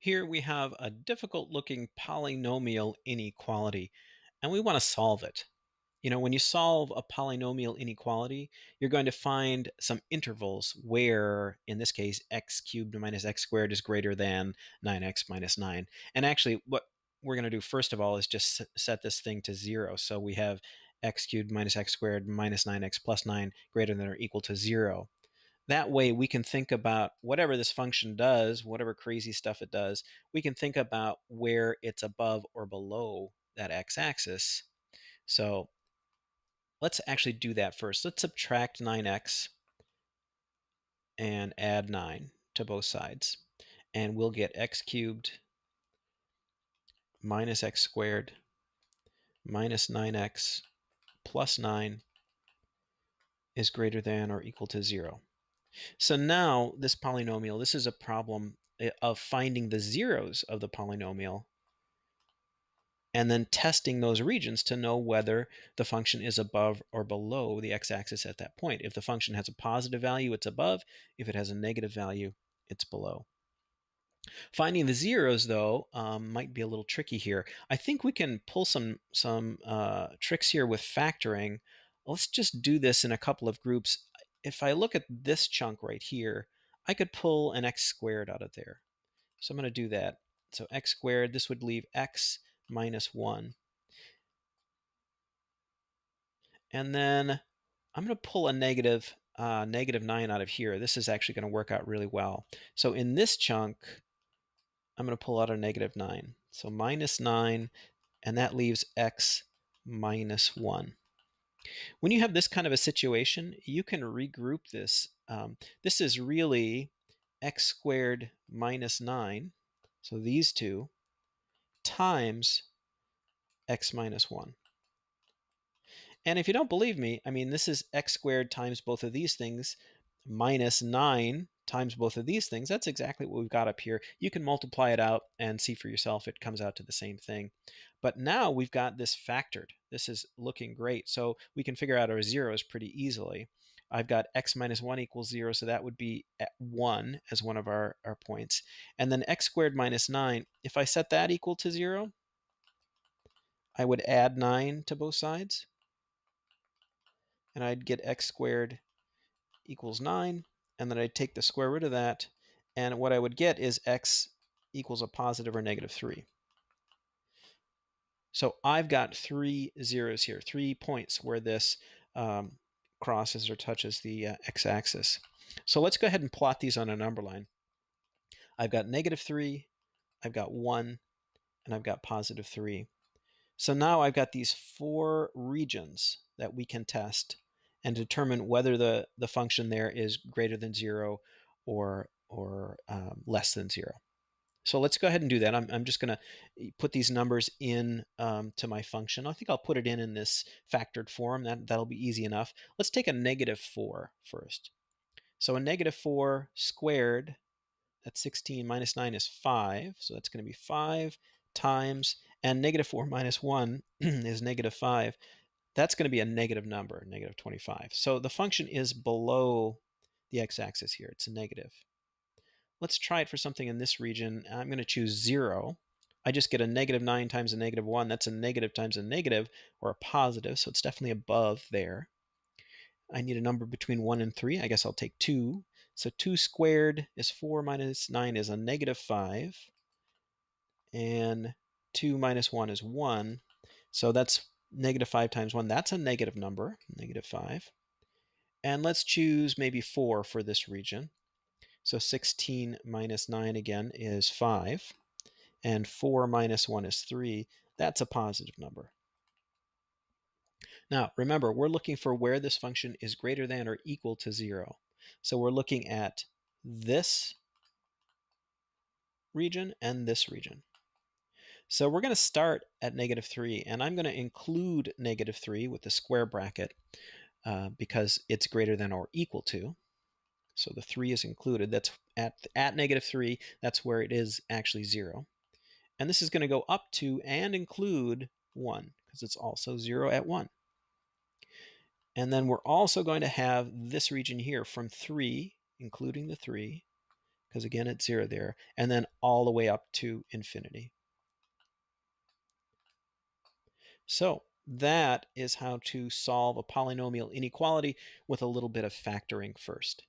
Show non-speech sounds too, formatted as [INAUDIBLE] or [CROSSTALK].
Here we have a difficult looking polynomial inequality, and we want to solve it. You know, when you solve a polynomial inequality, you're going to find some intervals where, in this case, x cubed minus x squared is greater than 9x minus 9. And actually, what we're going to do first of all is just set this thing to 0. So we have x cubed minus x squared minus 9x plus 9 greater than or equal to 0. That way, we can think about whatever this function does, whatever crazy stuff it does, we can think about where it's above or below that x-axis. So let's actually do that first. Let's subtract 9x and add 9 to both sides. And we'll get x cubed minus x squared minus 9x plus 9 is greater than or equal to 0. So now this polynomial, this is a problem eh, of finding the zeros of the polynomial and then testing those regions to know whether the function is above or below the x-axis at that point. If the function has a positive value, it's above. If it has a negative value, it's below. Finding the zeros, though, um, might be a little tricky here. I think we can pull some, some uh, tricks here with factoring. Let's just do this in a couple of groups if I look at this chunk right here, I could pull an x squared out of there. So I'm going to do that. So x squared, this would leave x minus 1. And then I'm going to pull a negative, uh, negative 9 out of here. This is actually going to work out really well. So in this chunk, I'm going to pull out a negative 9. So minus 9, and that leaves x minus 1. When you have this kind of a situation, you can regroup this. Um, this is really x squared minus 9, so these two, times x minus 1. And if you don't believe me, I mean, this is x squared times both of these things minus 9 times both of these things, that's exactly what we've got up here. You can multiply it out and see for yourself. It comes out to the same thing. But now we've got this factored. This is looking great. So we can figure out our zeros pretty easily. I've got x minus 1 equals 0, so that would be at 1 as one of our, our points. And then x squared minus 9, if I set that equal to 0, I would add 9 to both sides. And I'd get x squared equals 9 and then I'd take the square root of that, and what I would get is x equals a positive or negative 3. So I've got three zeros here, three points where this um, crosses or touches the uh, x-axis. So let's go ahead and plot these on a number line. I've got negative 3, I've got 1, and I've got positive 3. So now I've got these four regions that we can test and determine whether the, the function there is greater than zero or, or um, less than zero. So let's go ahead and do that. I'm, I'm just going to put these numbers in um, to my function. I think I'll put it in in this factored form. That, that'll be easy enough. Let's take a negative 4 first. So a negative 4 squared, that's 16, minus 9 is 5. So that's going to be 5 times, and negative 4 minus 1 [CLEARS THROAT] is negative 5 that's going to be a negative number, negative 25. So the function is below the x-axis here. It's a negative. Let's try it for something in this region. I'm going to choose 0. I just get a negative 9 times a negative 1. That's a negative times a negative, or a positive, so it's definitely above there. I need a number between 1 and 3. I guess I'll take 2. So 2 squared is 4 minus 9 is a negative 5. And 2 minus 1 is 1. So that's negative 5 times 1, that's a negative number, negative 5. And let's choose maybe 4 for this region. So 16 minus 9 again is 5. And 4 minus 1 is 3. That's a positive number. Now, remember, we're looking for where this function is greater than or equal to 0. So we're looking at this region and this region. So we're going to start at negative 3, and I'm going to include negative 3 with the square bracket uh, because it's greater than or equal to. So the 3 is included. That's at, at negative 3, that's where it is actually 0. And this is going to go up to and include 1 because it's also 0 at 1. And then we're also going to have this region here from 3, including the 3, because again, it's zero there, and then all the way up to infinity. So that is how to solve a polynomial inequality with a little bit of factoring first.